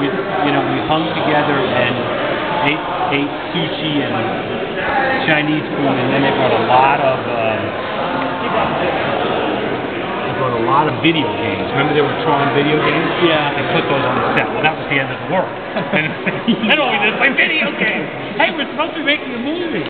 we, you know, we hung together and ate, ate sushi and Chinese food, and then they brought a lot of, um, they brought a lot of video games. Remember they were Tron video games? Yeah. They put those on the set. Well, that was the end of the world. And then all we did was play video games. Hey, we're supposed to be making a movie.